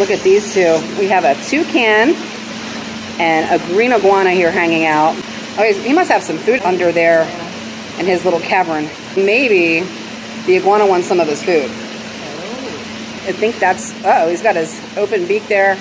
Look at these two. We have a toucan and a green iguana here hanging out. Oh, he must have some food under there in his little cavern. Maybe the iguana wants some of his food. I think that's, oh, he's got his open beak there.